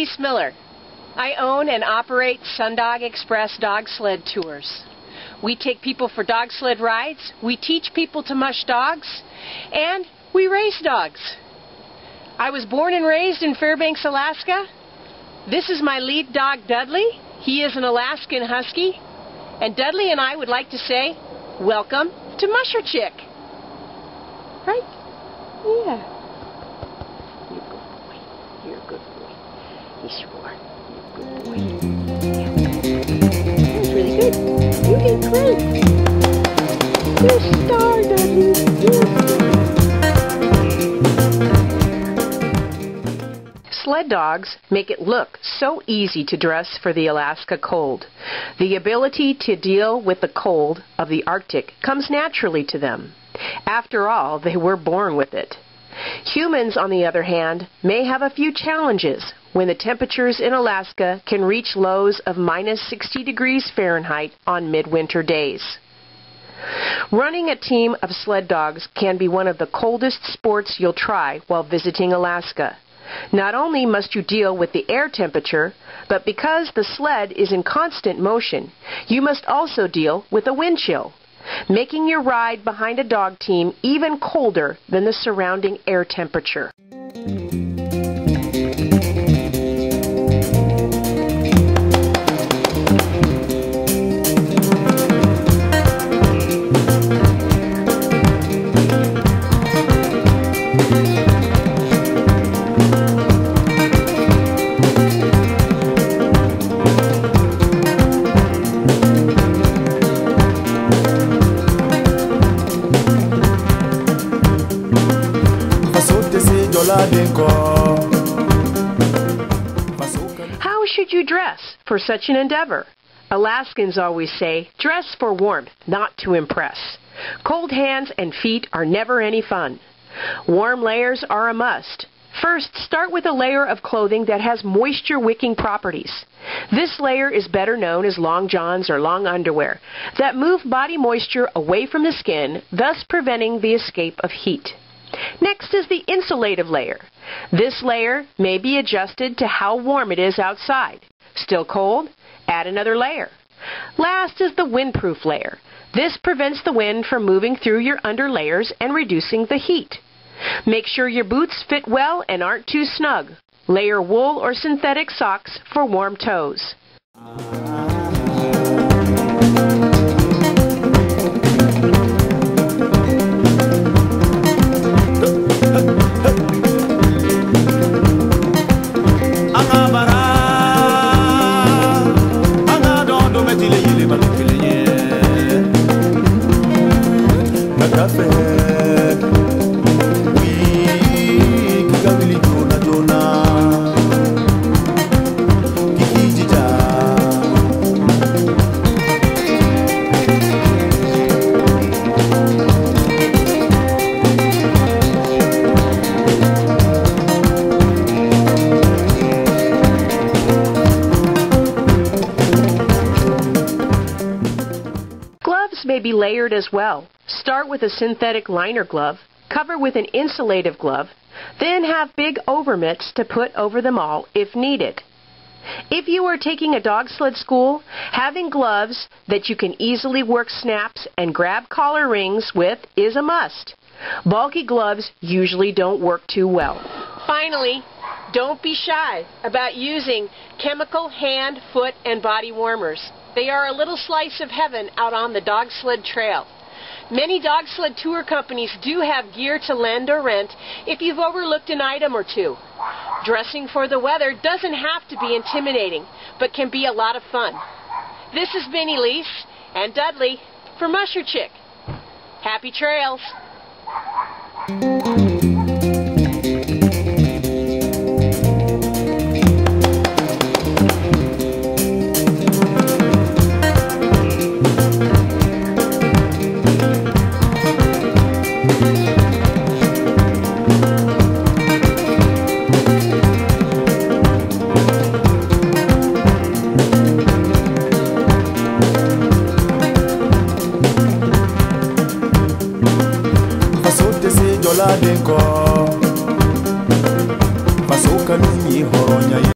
Elise Miller. I own and operate Sundog Express Dog Sled Tours. We take people for dog sled rides, we teach people to mush dogs, and we race dogs. I was born and raised in Fairbanks, Alaska. This is my lead dog, Dudley. He is an Alaskan Husky. And Dudley and I would like to say, welcome to Musher Chick. Right? Yeah. You're a good boy. You're a good boy. Swore. You're good boy. That was really good. You did great. You're. Sled dogs make it look so easy to dress for the Alaska cold. The ability to deal with the cold of the Arctic comes naturally to them. After all, they were born with it. Humans, on the other hand, may have a few challenges when the temperatures in Alaska can reach lows of minus 60 degrees Fahrenheit on midwinter days. Running a team of sled dogs can be one of the coldest sports you'll try while visiting Alaska. Not only must you deal with the air temperature, but because the sled is in constant motion, you must also deal with a wind chill, making your ride behind a dog team even colder than the surrounding air temperature. How should you dress for such an endeavor? Alaskans always say, dress for warmth, not to impress. Cold hands and feet are never any fun. Warm layers are a must. First, start with a layer of clothing that has moisture wicking properties. This layer is better known as long johns or long underwear that move body moisture away from the skin, thus preventing the escape of heat. Next is the insulative layer. This layer may be adjusted to how warm it is outside. Still cold? Add another layer. Last is the windproof layer. This prevents the wind from moving through your underlayers and reducing the heat. Make sure your boots fit well and aren't too snug. Layer wool or synthetic socks for warm toes. белом На кафе. Gloves may be layered as well. Start with a synthetic liner glove, cover with an insulative glove, then have big overmitts to put over them all if needed. If you are taking a dog sled school, having gloves that you can easily work snaps and grab collar rings with is a must. Bulky gloves usually don't work too well. Finally, don't be shy about using chemical hand, foot, and body warmers. They are a little slice of heaven out on the dog sled trail. Many dog sled tour companies do have gear to lend or rent if you've overlooked an item or two. Dressing for the weather doesn't have to be intimidating, but can be a lot of fun. This has been Elise and Dudley for Musher Chick. Happy trails! lade ko pasoka numi horonya